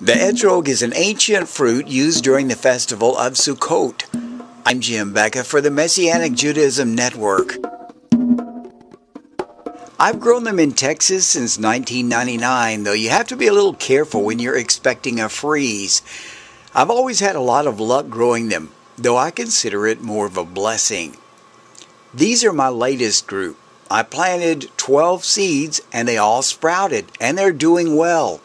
The etrog is an ancient fruit used during the festival of Sukkot. I'm Jim Becka for the Messianic Judaism Network. I've grown them in Texas since 1999, though you have to be a little careful when you're expecting a freeze. I've always had a lot of luck growing them, though I consider it more of a blessing. These are my latest group. I planted 12 seeds and they all sprouted and they're doing well.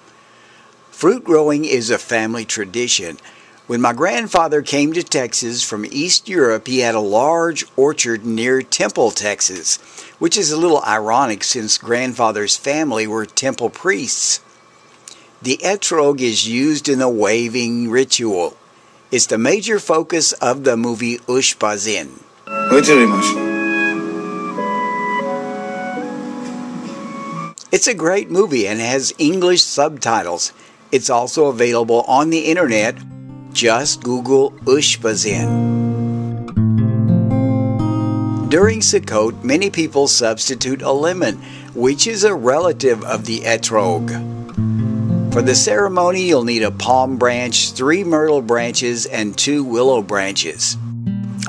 Fruit growing is a family tradition. When my grandfather came to Texas from East Europe, he had a large orchard near Temple, Texas, which is a little ironic since grandfather's family were temple priests. The etrog is used in the waving ritual. It's the major focus of the movie Ushpizin. It's a great movie and has English subtitles. It's also available on the internet just Google Ushpizin. During Sukkot, many people substitute a lemon, which is a relative of the etrog. For the ceremony, you'll need a palm branch, three myrtle branches, and two willow branches.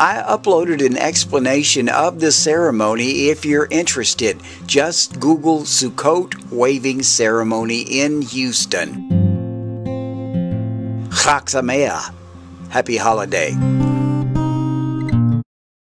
I uploaded an explanation of the ceremony if you're interested. Just Google Sukkot Waving Ceremony in Houston. Chag Sameach. Happy holiday.